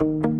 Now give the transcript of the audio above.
you.